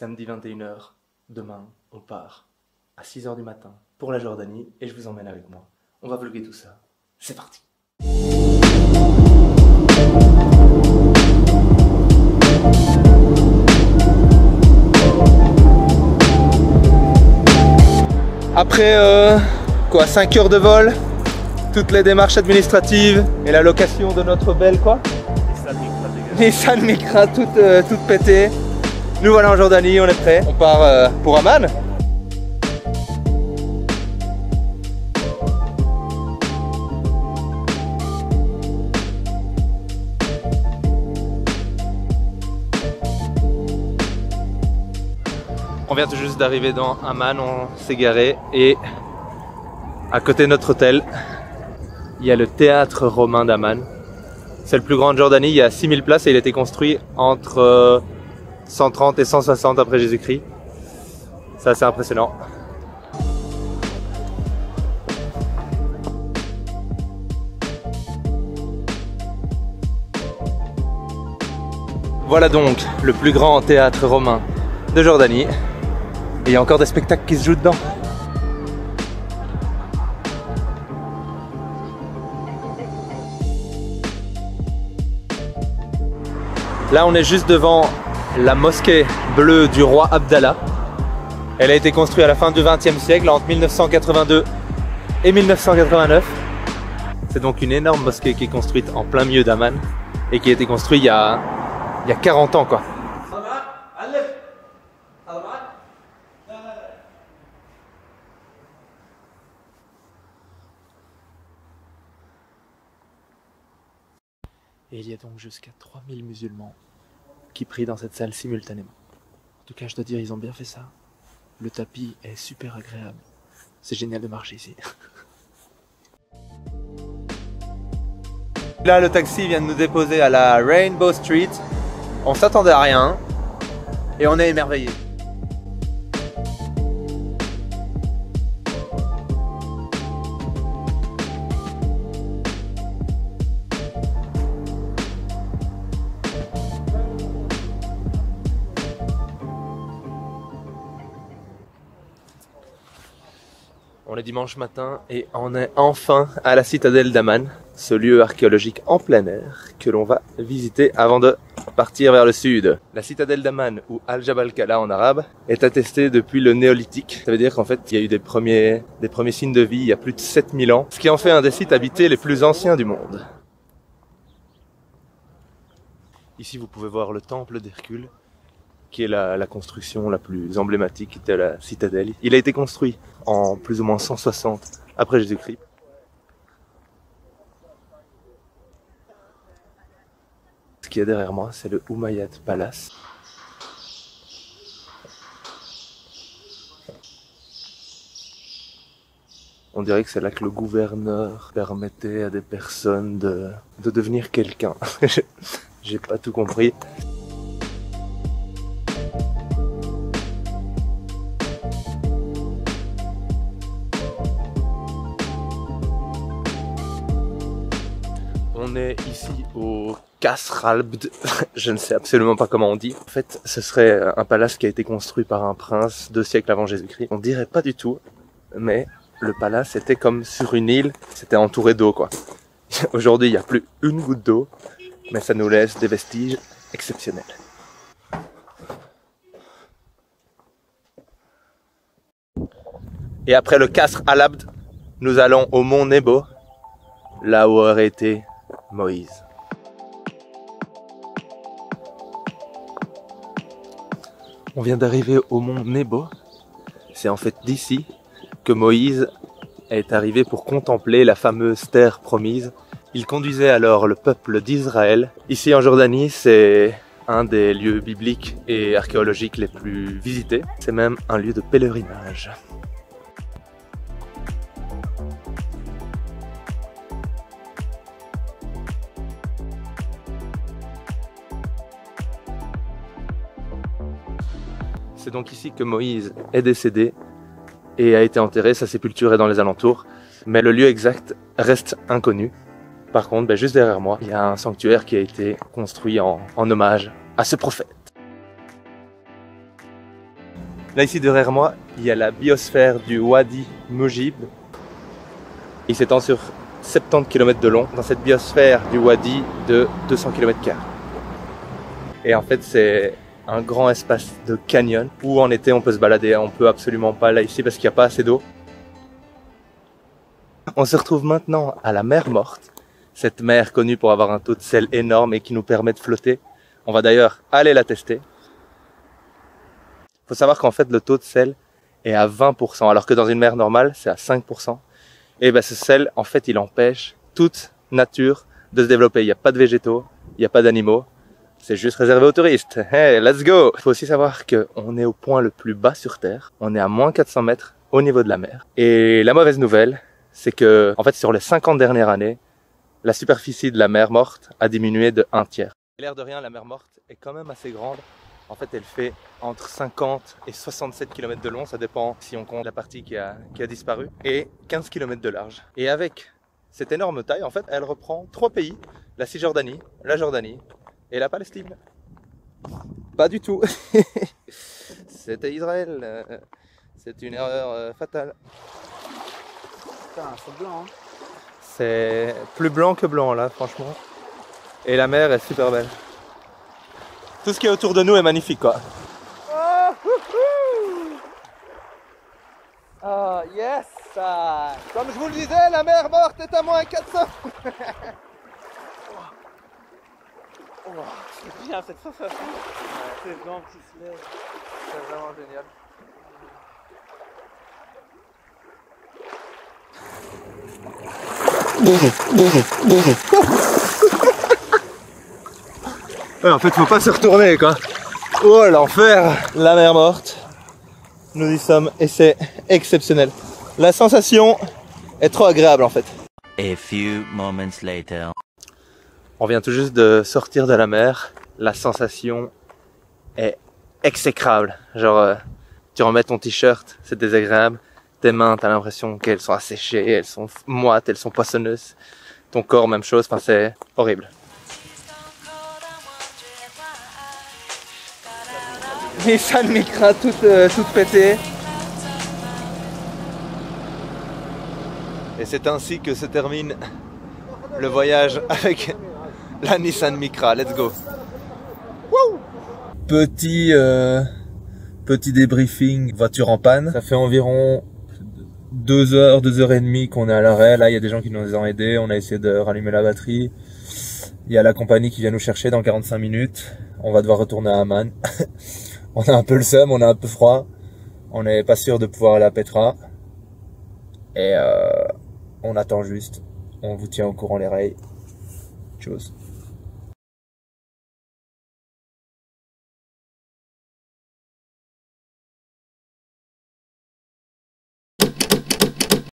Samedi 21h, demain, on part à 6h du matin pour la Jordanie et je vous emmène avec moi. On va vlogger tout ça. C'est parti Après euh, quoi 5 heures de vol, toutes les démarches administratives et la location de notre belle quoi? Nissan Micra toute, euh, toute pétée. Nous voilà en Jordanie, on est prêt. On part euh, pour Amman. On vient tout juste d'arriver dans Amman, on s'est garé et à côté de notre hôtel, il y a le théâtre romain d'Amman. C'est le plus grand de Jordanie, il y a 6000 places et il a été construit entre 130 et 160 après Jésus-Christ. C'est assez impressionnant. Voilà donc le plus grand théâtre romain de Jordanie. Il y a encore des spectacles qui se jouent dedans. Là, on est juste devant la mosquée bleue du roi Abdallah. Elle a été construite à la fin du XXe siècle, entre 1982 et 1989. C'est donc une énorme mosquée qui est construite en plein milieu d'Amman et qui a été construite il y a, il y a 40 ans quoi. Et il y a donc jusqu'à 3000 musulmans qui prient dans cette salle simultanément. En tout cas, je dois dire, ils ont bien fait ça. Le tapis est super agréable. C'est génial de marcher ici. Là, le taxi vient de nous déposer à la Rainbow Street. On s'attendait à rien et on est émerveillé. Dimanche matin et on est enfin à la citadelle d'Aman, ce lieu archéologique en plein air que l'on va visiter avant de partir vers le sud. La citadelle d'Aman ou Al-Jabal Kala en arabe est attestée depuis le néolithique. Ça veut dire qu'en fait il y a eu des premiers, des premiers signes de vie il y a plus de 7000 ans, ce qui en fait un des sites habités les plus anciens du monde. Ici vous pouvez voir le temple d'Hercule qui est la, construction la plus emblématique de la citadelle. Il a été construit en plus ou moins 160 après Jésus-Christ. Ce qu'il y a derrière moi, c'est le Umayyad Palace. On dirait que c'est là que le gouverneur permettait à des personnes de, de devenir quelqu'un. J'ai pas tout compris. On est ici au Kasralbd, je ne sais absolument pas comment on dit. En fait, ce serait un palace qui a été construit par un prince deux siècles avant Jésus-Christ. On dirait pas du tout, mais le palace était comme sur une île, c'était entouré d'eau quoi. Aujourd'hui, il n'y a plus une goutte d'eau, mais ça nous laisse des vestiges exceptionnels. Et après le Kasr nous allons au mont Nebo, là où aurait été Moïse. On vient d'arriver au mont Nebo. C'est en fait d'ici que Moïse est arrivé pour contempler la fameuse terre promise. Il conduisait alors le peuple d'Israël. Ici en Jordanie, c'est un des lieux bibliques et archéologiques les plus visités. C'est même un lieu de pèlerinage. C'est donc ici que Moïse est décédé et a été enterré. Sa sépulture est dans les alentours, mais le lieu exact reste inconnu. Par contre, ben, juste derrière moi, il y a un sanctuaire qui a été construit en, hommage à ce prophète. Là ici derrière moi, il y a la biosphère du Wadi Mujib. Il s'étend sur 70 km de long dans cette biosphère du Wadi de 200 km. Et en fait, c'est un grand espace de canyon où en été on peut se balader. On peut absolument pas là ici parce qu'il n'y a pas assez d'eau. On se retrouve maintenant à la mer morte, cette mer connue pour avoir un taux de sel énorme et qui nous permet de flotter. On va d'ailleurs aller la tester. Faut savoir qu'en fait le taux de sel est à 20%, alors que dans une mer normale c'est à 5%. Et ben ce sel, en fait, il empêche toute nature de se développer. Il n'y a pas de végétaux, il n'y a pas d'animaux. C'est juste réservé aux touristes. Hey, let's go! Il faut aussi savoir qu'on est au point le plus bas sur Terre. On est à moins 400 mètres au niveau de la mer. Et la mauvaise nouvelle, c'est que, en fait, sur les 50 dernières années, la superficie de la mer morte a diminué de un tiers. L'air de rien, la mer morte est quand même assez grande. En fait, elle fait entre 50 et 67 km de long, ça dépend si on compte la partie qui a, qui a disparu, et 15 km de large. Et avec cette énorme taille, en fait, elle reprend trois pays, la Cisjordanie, la Jordanie et la Palestine. Pas du tout. C'était Israël. C'est une erreur euh, fatale. c'est blanc. Hein. C'est plus blanc que blanc là, franchement. Et la mer est super belle. Tout ce qui est autour de nous est magnifique quoi. Oh, yes Comme je vous le disais, la mer morte est à moins 400 C'est bien cette sensation. C'est blanc qui se lève. C'est vraiment génial. Ouais, en fait, faut pas se retourner, quoi. Oh, l'enfer La mer morte. Nous y sommes et c'est exceptionnel. La sensation est trop agréable, en fait. A few moments later. On vient tout juste de sortir de la mer. La sensation est exécrable. Genre, euh, tu remets ton t-shirt, c'est désagréable. Tes mains, t'as l'impression qu'elles sont asséchées, elles sont moites, elles sont poissonneuses. Ton corps, même chose. Enfin, c'est horrible. Nissan Micra toute, euh, toute pétée. Et c'est ainsi que se termine le voyage avec la Nissan Micra. Let's go. petit euh, petit débriefing voiture en panne. Ça fait environ deux heures, deux heures et demie qu'on est à l'arrêt. Là, il y a des gens qui nous ont aidés. On a essayé de rallumer la batterie. Il y a la compagnie qui vient nous chercher dans 45 minutes. On va devoir retourner à Amman. on a un peu le seum, on a un peu froid. On n'est pas sûr de pouvoir aller à Petra. Et euh, on attend juste. On vous tient au courant les rails. Chose.